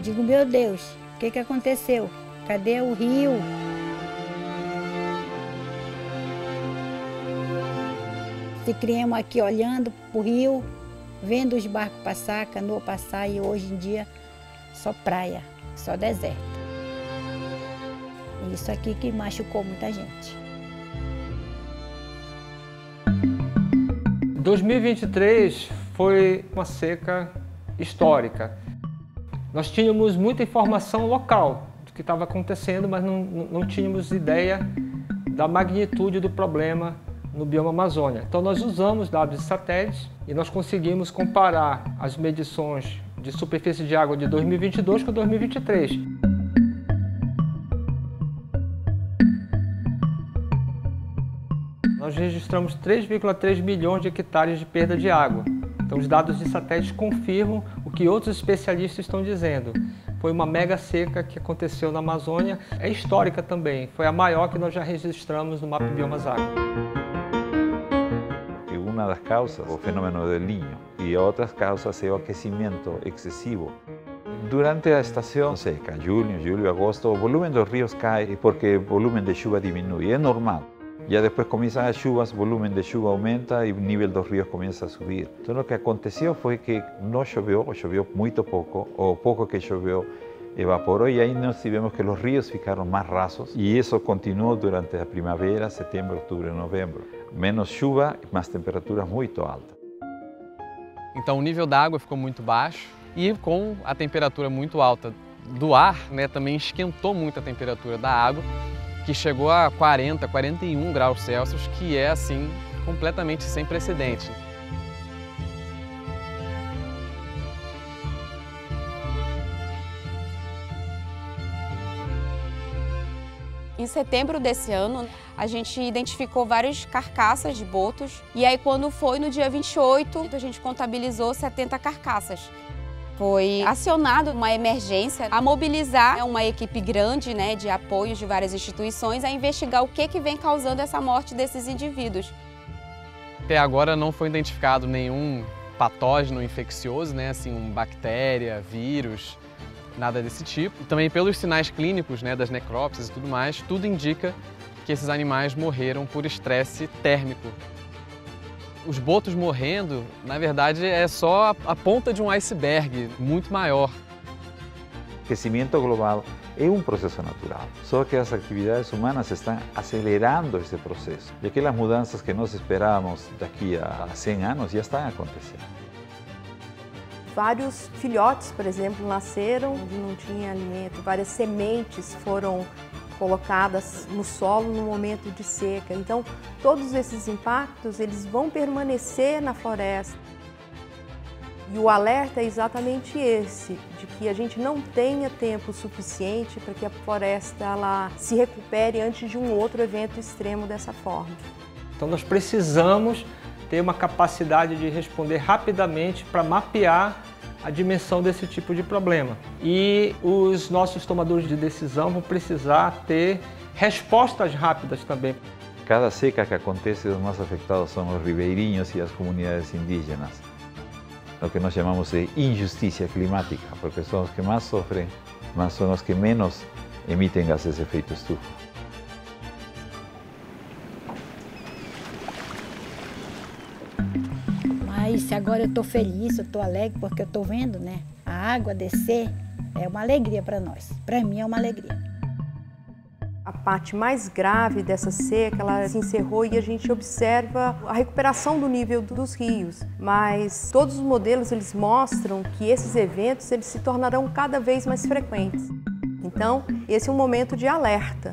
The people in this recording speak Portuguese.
Eu digo, meu Deus, o que, que aconteceu? Cadê o rio? Se criamos aqui olhando para o rio, vendo os barcos passar, canoa passar e hoje em dia só praia, só deserto. Isso aqui que machucou muita gente. 2023 foi uma seca histórica. Nós tínhamos muita informação local do que estava acontecendo, mas não, não tínhamos ideia da magnitude do problema no bioma Amazônia. Então nós usamos dados de satélites e nós conseguimos comparar as medições de superfície de água de 2022 com 2023. Nós registramos 3,3 milhões de hectares de perda de água. Então os dados de satélite confirmam o que outros especialistas estão dizendo. Foi uma mega seca que aconteceu na Amazônia, é histórica também, foi a maior que nós já registramos no mapa Biomas Água. Uma das causas o fenômeno del Niño e outras causas é o aquecimento excessivo. Durante a estação seca, junho, julho, agosto, o volume dos rios cai porque o volume de chuva diminui, é normal. Ya después comienzan las lluvias, volumen de lluvia aumenta y el nivel de los ríos comienza a subir. Entonces lo que aconteció fue que no llovió, o llovió muy poco, o poco que llovió evaporó y ahí nos vemos que los ríos ficaron más rasos y eso continuó durante la primavera, septiembre, octubre, noviembre. Menos chuva, más temperaturas muito altas. Então o nível da água ficou muito baixo e com a temperatura muito alta do ar, né, também esquentou muito a temperatura da água que chegou a 40, 41 graus Celsius, que é assim completamente sem precedente. Em setembro desse ano, a gente identificou várias carcaças de botos e aí quando foi no dia 28, a gente contabilizou 70 carcaças foi acionado uma emergência a mobilizar uma equipe grande né, de apoio de várias instituições a investigar o que, que vem causando essa morte desses indivíduos. Até agora não foi identificado nenhum patógeno infeccioso, né, assim, um bactéria, vírus, nada desse tipo. Também pelos sinais clínicos né, das necrópsias e tudo mais, tudo indica que esses animais morreram por estresse térmico os botos morrendo, na verdade, é só a ponta de um iceberg muito maior. O aquecimento global é um processo natural, só que as atividades humanas estão acelerando esse processo. E aquelas mudanças que nós esperávamos daqui a 100 anos já estão acontecendo. Vários filhotes, por exemplo, nasceram onde não tinha alimento, várias sementes foram colocadas no solo no momento de seca. Então, todos esses impactos, eles vão permanecer na floresta. E o alerta é exatamente esse, de que a gente não tenha tempo suficiente para que a floresta ela se recupere antes de um outro evento extremo dessa forma. Então nós precisamos ter uma capacidade de responder rapidamente para mapear a dimensão desse tipo de problema. E os nossos tomadores de decisão vão precisar ter respostas rápidas também. Cada seca que acontece, os mais afetados são os ribeirinhos e as comunidades indígenas. O que nós chamamos de injustiça climática, porque são os que mais sofrem, mas são os que menos emitem gases de efeito estufa. Mas agora eu estou feliz, eu estou alegre porque eu estou vendo, né? A água descer é uma alegria para nós. Para mim é uma alegria. A parte mais grave dessa seca, ela se encerrou e a gente observa a recuperação do nível dos rios. Mas todos os modelos eles mostram que esses eventos eles se tornarão cada vez mais frequentes. Então, esse é um momento de alerta.